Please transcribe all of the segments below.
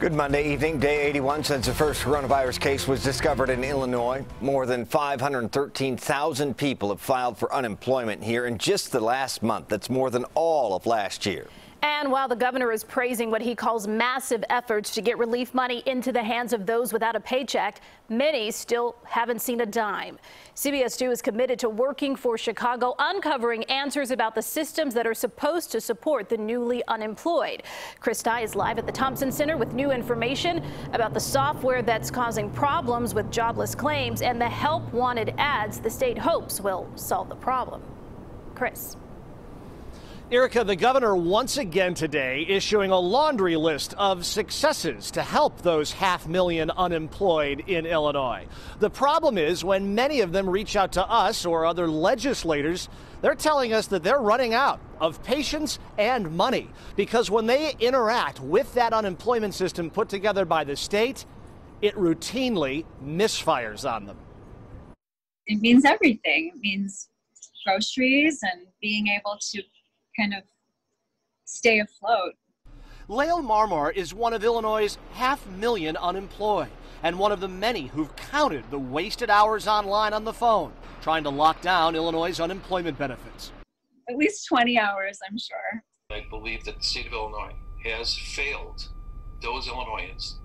Good Monday evening, day 81 since the first coronavirus case was discovered in Illinois. More than 513,000 people have filed for unemployment here in just the last month. That's more than all of last year. And while the governor is praising what he calls massive efforts to get relief money into the hands of those without a paycheck, many still haven't seen a dime. CBS 2 is committed to working for Chicago, uncovering answers about the systems that are supposed to support the newly unemployed. Chris Tye is live at the Thompson Center with new information about the software that's causing problems with jobless claims and the help wanted ads the state hopes will solve the problem. Chris. Erica, the governor once again today issuing a laundry list of successes to help those half million unemployed in Illinois. The problem is when many of them reach out to us or other legislators, they're telling us that they're running out of patience and money because when they interact with that unemployment system put together by the state, it routinely misfires on them. It means everything. It means groceries and being able to kind of stay afloat. Lael Marmar is one of Illinois' half million unemployed and one of the many who've counted the wasted hours online on the phone trying to lock down Illinois' unemployment benefits. At least 20 hours, I'm sure. I believe that the state of Illinois has failed those Illinoisans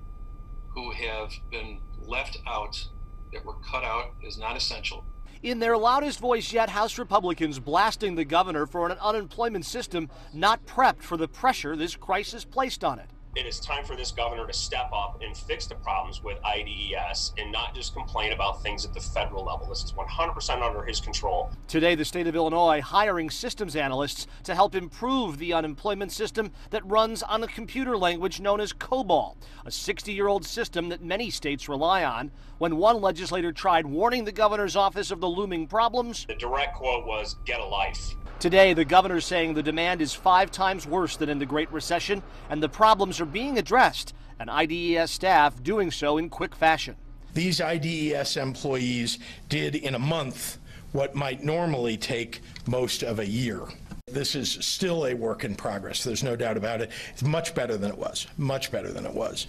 who have been left out, that were cut out as non essential in their loudest voice yet, House Republicans blasting the governor for an unemployment system not prepped for the pressure this crisis placed on it. It is time for this governor to step up and fix the problems with IDES and not just complain about things at the federal level. This is 100% under his control. Today, the state of Illinois hiring systems analysts to help improve the unemployment system that runs on a computer language known as COBOL, a 60 year old system that many states rely on. When one legislator tried warning the governor's office of the looming problems, the direct quote was, Get a life. Today, the governor is saying the demand is five times worse than in the Great Recession, and the problems are being addressed, and IDES staff doing so in quick fashion. These IDES employees did in a month what might normally take most of a year. This is still a work in progress. There's no doubt about it. It's much better than it was. Much better than it was.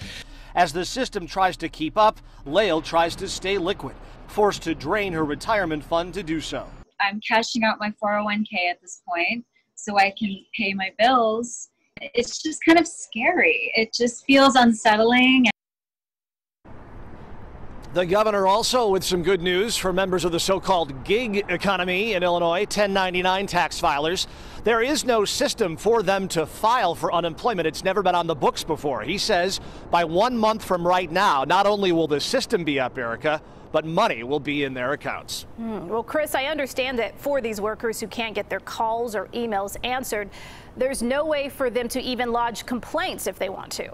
As the system tries to keep up, Lael tries to stay liquid, forced to drain her retirement fund to do so. I'm cashing out my 401k at this point so I can pay my bills. It's just kind of scary. It just feels unsettling. The governor also with some good news for members of the so called gig economy in Illinois, 1099 tax filers. There is no system for them to file for unemployment. It's never been on the books before. He says by one month from right now, not only will the system be up, Erica, but money will be in their accounts. Hmm. Well, Chris, I understand that for these workers who can't get their calls or emails answered, there's no way for them to even lodge complaints if they want to.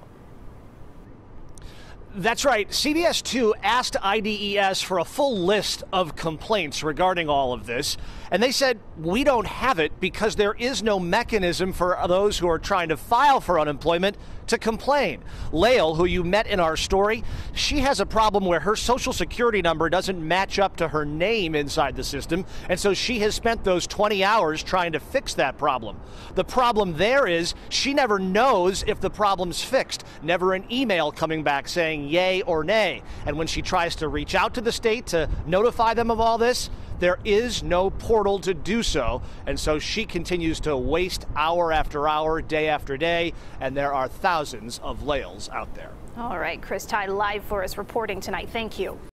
That's right. CBS 2 asked IDES for a full list of complaints regarding all of this, and they said, We don't have it because there is no mechanism for those who are trying to file for unemployment to complain. Lael, who you met in our story, she has a problem where her social security number doesn't match up to her name inside the system, and so she has spent those 20 hours trying to fix that problem. The problem there is she never knows if the problem's fixed, never an email coming back saying yay or nay. And when she tries to reach out to the state to notify them of all this, there is no portal to do so. And so she continues to waste hour after hour, day after day, and there are thousands of Laels out there. All right, Chris Tye live for us reporting tonight. Thank you.